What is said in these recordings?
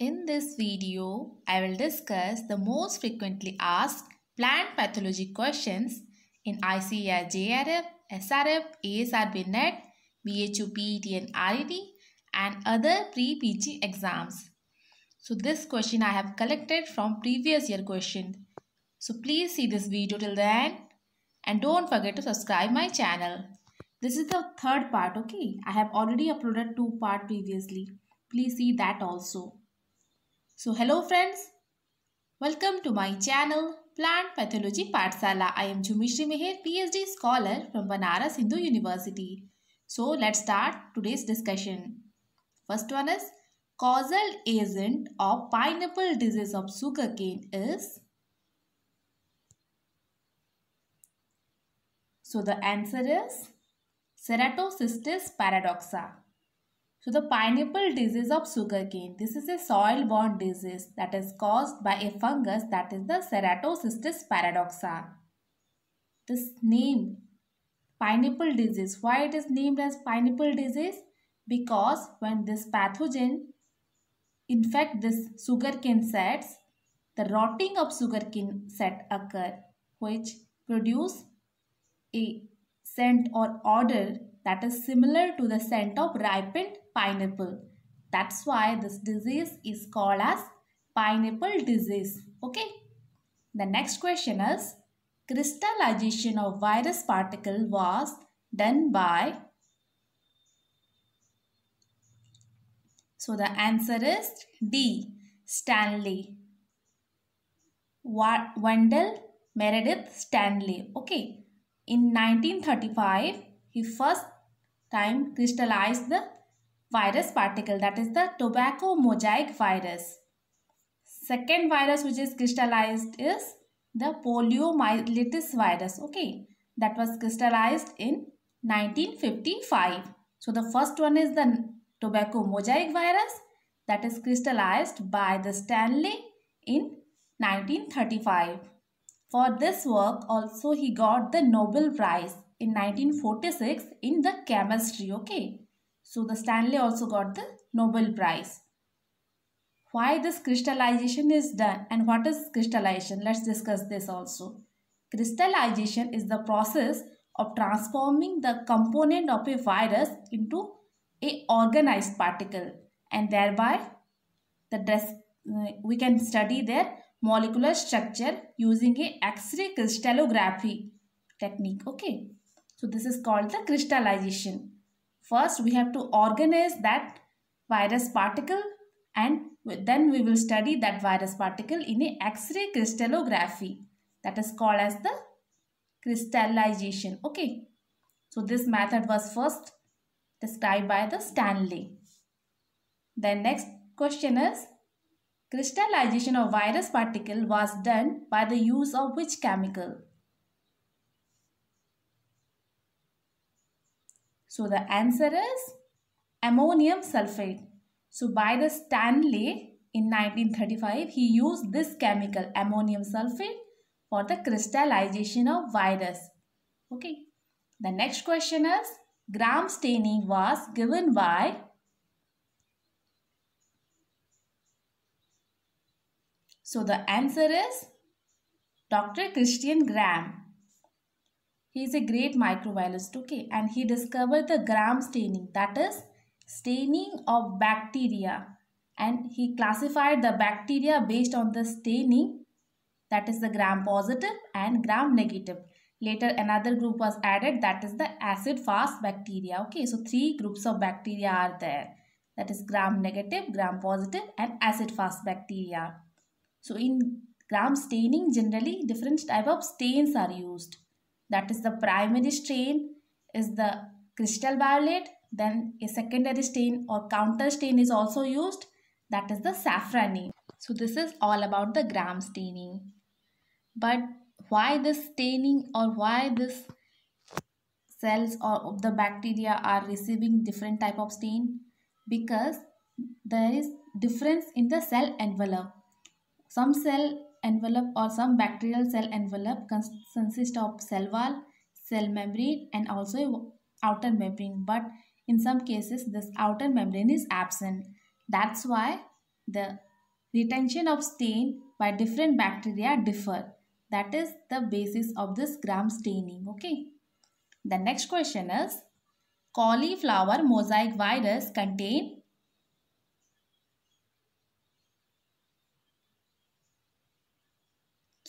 In this video, I will discuss the most frequently asked plant pathology questions in ICAR JRF, SRF, ASRB NET, BHU PET and RET and other pre-PG exams. So this question I have collected from previous year question. So please see this video till the end and don't forget to subscribe my channel. This is the third part okay. I have already uploaded two part previously. Please see that also. So hello friends. Welcome to my channel Plant Pathology Pathshala. I am Jhumishree Meher, PhD scholar from Banaras Hindu University. So let's start today's discussion. First one is causal agent of pineapple disease of sugarcane is So the answer is Ceratocystis paradoxa. So the pineapple disease of sugarcane. This is a soil-borne disease that is caused by a fungus that is the Ceratocystis paradoxa. This name pineapple disease. Why it is named as pineapple disease? Because when this pathogen infect this sugarcane sets, the rotting of sugarcane set occur which produce a scent or odor that is similar to the scent of ripened pineapple. That's why this disease is called as pineapple disease. Okay. The next question is crystallization of virus particle was done by So the answer is D. Stanley. Wendell Meredith Stanley. Okay. In 1935, he first time crystallized the virus particle that is the tobacco mosaic virus. Second virus which is crystallized is the poliomyelitis virus. Okay, that was crystallized in 1955. So the first one is the tobacco mosaic virus that is crystallized by the Stanley in 1935. For this work also he got the Nobel Prize in 1946 in the chemistry. Okay. So the Stanley also got the Nobel Prize. Why this crystallization is done and what is crystallization? Let's discuss this also. Crystallization is the process of transforming the component of a virus into a organized particle and thereby the uh, we can study their molecular structure using a X-ray crystallography technique. Okay. So this is called the crystallization. First we have to organize that virus particle and then we will study that virus particle in a X-ray crystallography. That is called as the crystallization. Okay. So this method was first described by the Stanley. Then next question is crystallization of virus particle was done by the use of which chemical? So the answer is ammonium sulfate. So by the Stanley in 1935 he used this chemical ammonium sulfate for the crystallization of virus. Okay. The next question is gram staining was given by So the answer is Dr. Christian Gram. He is a great microbiologist, okay, and he discovered the gram staining, that is staining of bacteria, and he classified the bacteria based on the staining, that is the gram positive and gram negative. Later another group was added that is the acid fast bacteria. Okay, so three groups of bacteria are there. That is gram negative, gram positive and acid fast bacteria. So in gram staining generally different type of stains are used. That is the primary stain is the crystal violet. Then a secondary stain or counter stain is also used. That is the safranin. So this is all about the gram staining. But why this staining or why this cells or the bacteria are receiving different type of stain because there is difference in the cell envelope some cell envelope or some bacterial cell envelope consist of cell wall cell membrane and also outer membrane but in some cases this outer membrane is absent that's why the retention of stain by different bacteria differ. That is the basis of this gram staining. Okay. The next question is cauliflower mosaic virus contain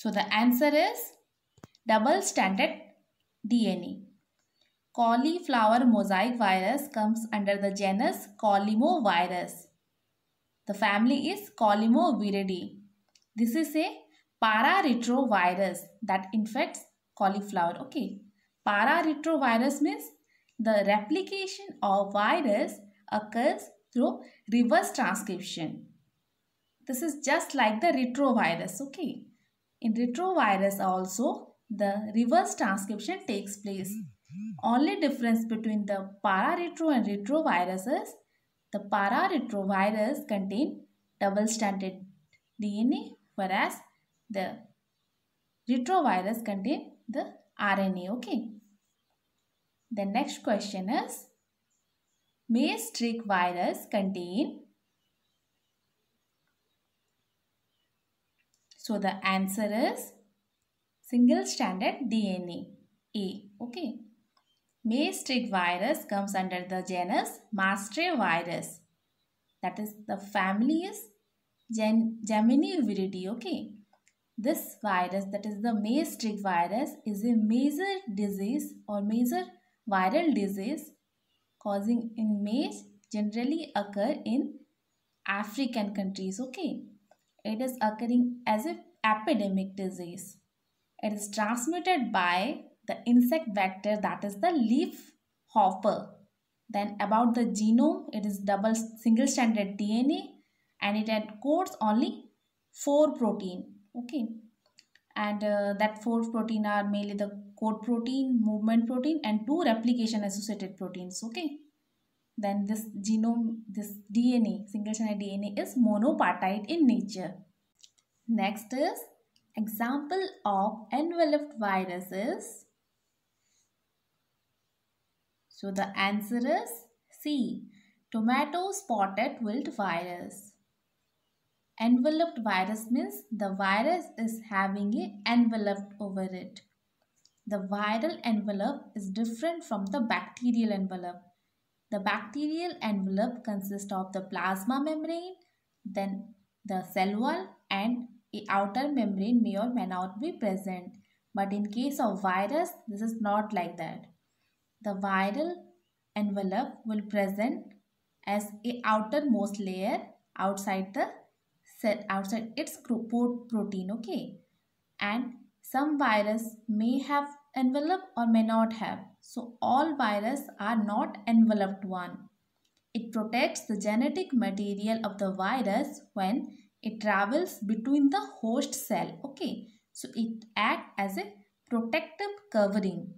So the answer is double stranded DNA. Cauliflower mosaic virus comes under the genus Caulimovirus. The family is Caulimoviridae. This is a pararetrovirus that infects cauliflower. Okay. Pararetrovirus means the replication of virus occurs through reverse transcription. This is just like the retrovirus. Okay. In retrovirus also, the reverse transcription takes place. Only difference between the pararetro and retroviruses, the pararetrovirus contain double-stranded DNA whereas the retrovirus contain the RNA. Okay. The next question is maize streak virus contain So the answer is single stranded DNA A. Okay. maize streak virus comes under the genus virus. That is the family is Gen Geminiviridae. Okay. This virus that is the maize streak virus is a major disease or major viral disease causing in maize generally occur in African countries. Okay. It is occurring as an epidemic disease. It is transmitted by the insect vector that is the leaf hopper. Then about the genome, it is double single stranded DNA and it encodes only four protein. Okay. And uh, that four protein are mainly the coat protein, movement protein and two replication associated proteins. Okay then this genome, this DNA, single-stranded DNA is monopartite in nature. Next is example of enveloped viruses. So the answer is C. Tomato spotted wilt virus. Enveloped virus means the virus is having a envelope over it. The viral envelope is different from the bacterial envelope. The bacterial envelope consists of the plasma membrane, then the cell wall and a outer membrane may or may not be present. But in case of virus, this is not like that. The viral envelope will present as a outermost layer outside the cell, outside its protein, okay? And some virus may have envelope or may not have. So all viruses are not enveloped one. It protects the genetic material of the virus when it travels between the host cell. Okay. So it acts as a protective covering.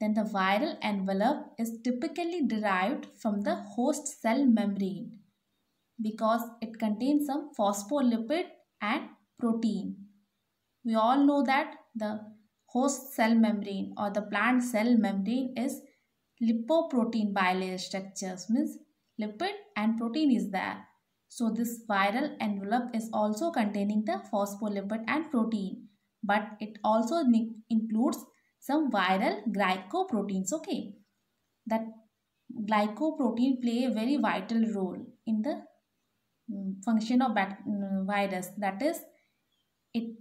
Then the viral envelope is typically derived from the host cell membrane because it contains some phospholipid and protein. We all know that the host cell membrane or the plant cell membrane is lipoprotein bilayer structures means lipid and protein is there. So this viral envelope is also containing the phospholipid and protein but it also includes some viral glycoproteins okay that glycoprotein play a very vital role in the mm, function of mm, virus that is it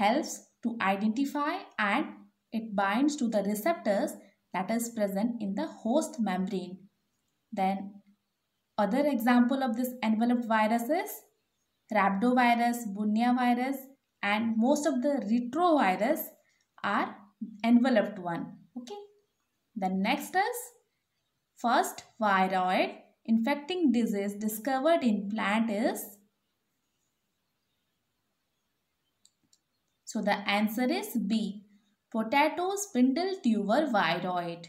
helps to identify and it binds to the receptors that is present in the host membrane. Then other example of this enveloped virus is rhabdovirus, bunya virus and most of the retrovirus are enveloped one. Okay. The next is first viroid infecting disease discovered in plant is So the answer is B. Potato spindle tuber viroid.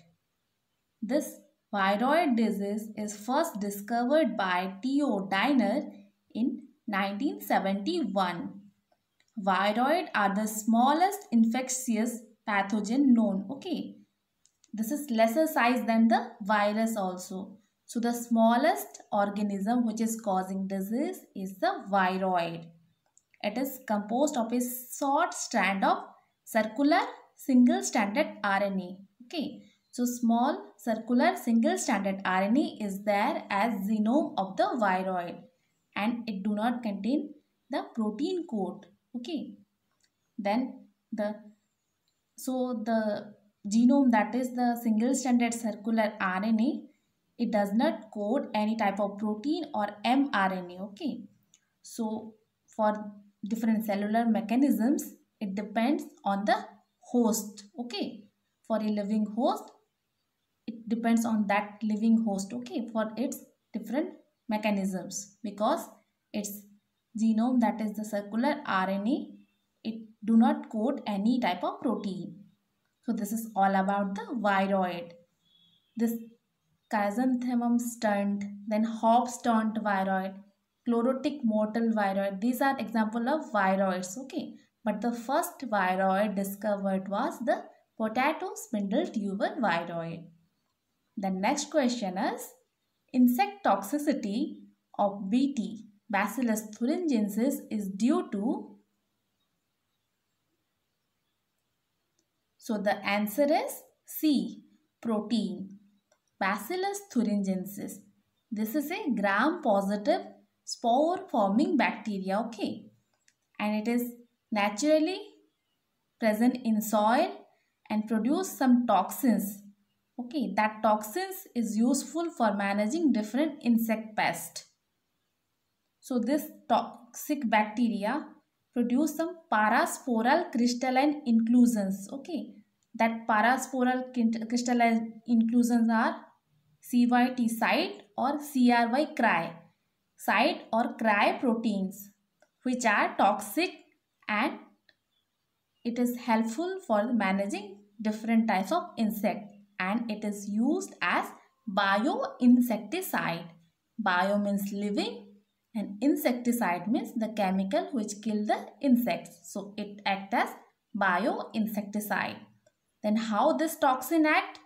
This viroid disease is first discovered by T.O. Diener in 1971. Viroid are the smallest infectious pathogen known. Okay. This is lesser size than the virus also. So the smallest organism which is causing disease is the viroid. It is composed of a short strand of circular single-stranded RNA. Okay. So small circular single-stranded RNA is there as genome of the viroid and it do not contain the protein coat. Okay. Then the so the genome that is the single-stranded circular RNA it does not code any type of protein or mRNA. Okay. So for different cellular mechanisms it depends on the host. Okay. For a living host it depends on that living host. Okay. For its different mechanisms because its genome that is the circular RNA it do not code any type of protein. So this is all about the viroid. This chrysanthemum stunt, then hop stunt viroid, chlorotic mottle viroid. These are example of viroids. Okay. But the first viroid discovered was the potato spindle tuber viroid. The next question is insect toxicity of BT Bacillus thuringiensis is due to So the answer is C. Protein. Bacillus thuringiensis. This is a gram-positive spore-forming bacteria, okay? And it is naturally present in soil and produce some toxins. Okay, that toxins is useful for managing different insect pests. So this toxic bacteria produce some parasporal crystalline inclusions. Okay, that parasporal crystalline inclusions are CYT site or CRY cry site or cry proteins which are toxic and it is helpful for managing different types of insect and it is used as bioinsecticide. Bio means living and insecticide means the chemical which kill the insects. So it acts as bioinsecticide. Then how this toxin act?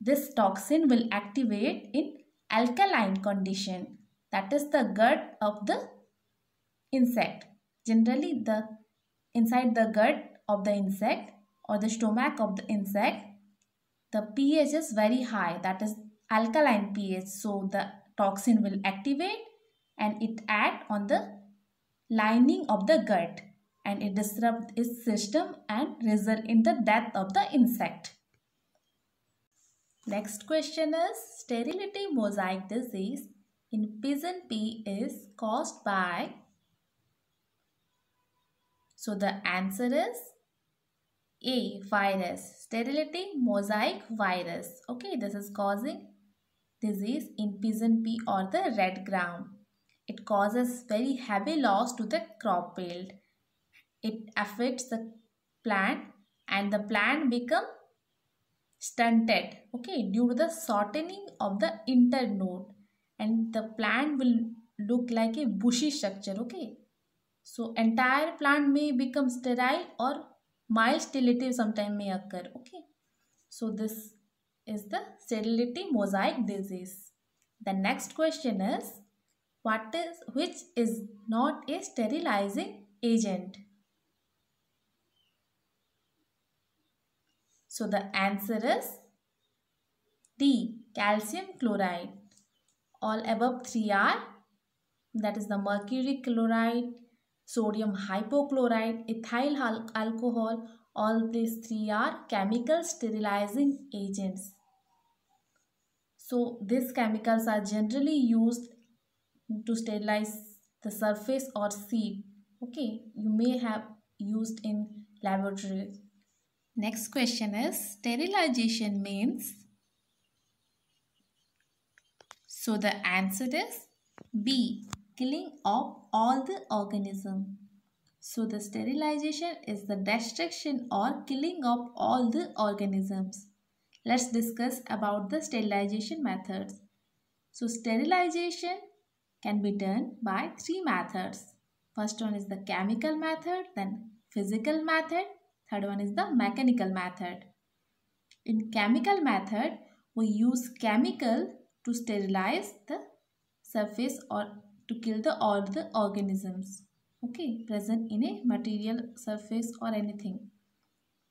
This toxin will activate in alkaline condition. That is the gut of the insect. Generally the inside the gut of the insect or the stomach of the insect the pH is very high that is alkaline pH so the toxin will activate and it act on the lining of the gut and it disrupt its system and result in the death of the insect. Next question is sterility mosaic disease in pigeon pea is caused by so the answer is A virus. Sterility mosaic virus. Okay this is causing disease. In pigeon pea or the red gram. It causes very heavy loss to the crop yield. It affects the plant and the plant become stunted. Okay due to the shortening of the internode and the plant will look like a bushy structure okay? So entire plant may become sterile or mild sterility sometime may occur okay? So this is the sterility mosaic disease. The next question is what is which is not a sterilizing agent? So the answer is D calcium chloride all above three are that is the mercury chloride sodium hypochlorite ethyl alcohol all these three are chemical sterilizing agents. So these chemicals are generally used to sterilize the surface or seed okay you may have used in laboratory. Next question is sterilization means so the answer is b killing of all the organism so the sterilization is the destruction or killing of all the organisms let's discuss about the sterilization methods so sterilization can be done by three methods. First one is the chemical method, then physical method, third one is the mechanical method. In chemical method, we use chemical to sterilize the surface or to kill the all the organisms. Okay present in a material surface or anything.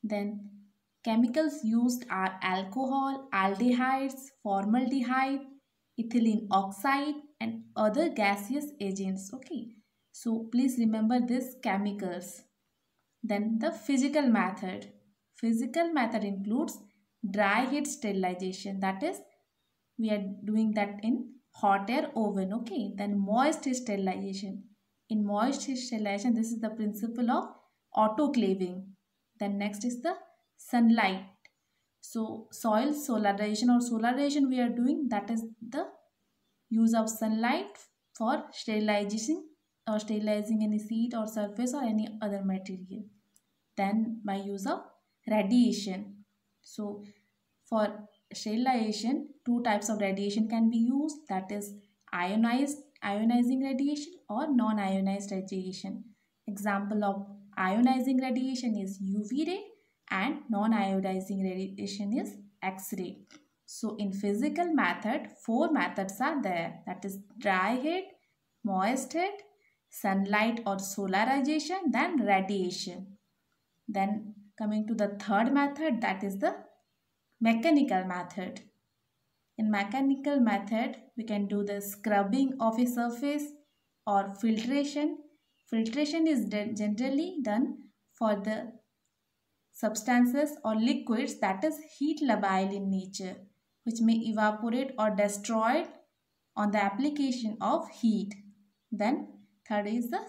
Then chemicals used are alcohol aldehydes formaldehyde ethylene oxide and other gaseous agents. Okay so please remember these chemicals. Then the physical method. Physical method includes dry heat sterilization that is we are doing that in hot air oven okay? Then moist sterilization. In moist sterilization this is the principle of autoclaving. Then next is the sunlight. So soil solarization or solarization we are doing that is the use of sunlight for sterilization or sterilizing any seed or surface or any other material. Then by use of radiation. So for sterilization, two types of radiation can be used that is ionized ionizing radiation or non-ionized radiation. Example of ionizing radiation is UV ray and non-ionizing radiation is X-ray. So in physical method, four methods are there that is dry heat, moist heat, sunlight or solarization, then radiation. Then coming to the third method that is the mechanical method. In mechanical method, we can do the scrubbing of a surface or filtration. Filtration is generally done for the substances or liquids that is heat labile in nature which may evaporate or destroyed on the application of heat. Then third is the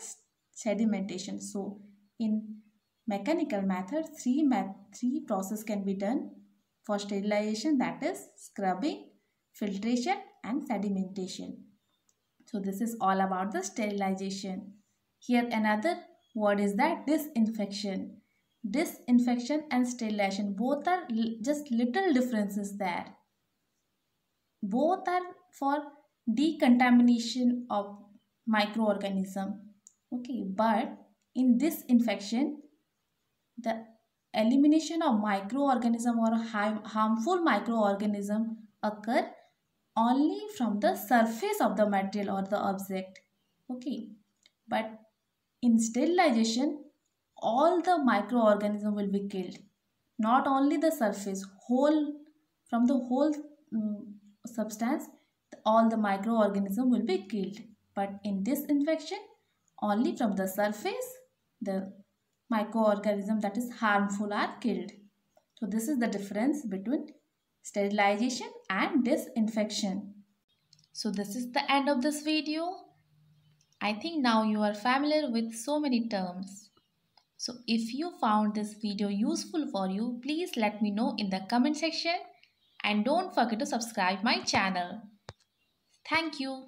sedimentation. So in mechanical method, three, met three process can be done for sterilization that is scrubbing, filtration and sedimentation. So this is all about the sterilization. Here another word is that disinfection. Disinfection and sterilization both are just little differences there. Both are for decontamination of microorganism. Okay, but in disinfection, the elimination of microorganism or harmful microorganism occur only from the surface of the material or the object. Okay. But in sterilization all the microorganism will be killed. Not only the surface whole from the whole um, substance all the microorganism will be killed. But in disinfection only from the surface the microorganism that is harmful are killed. So this is the difference between sterilization and disinfection. So this is the end of this video. I think now you are familiar with so many terms. So if you found this video useful for you, please let me know in the comment section and don't forget to subscribe my channel. Thank you.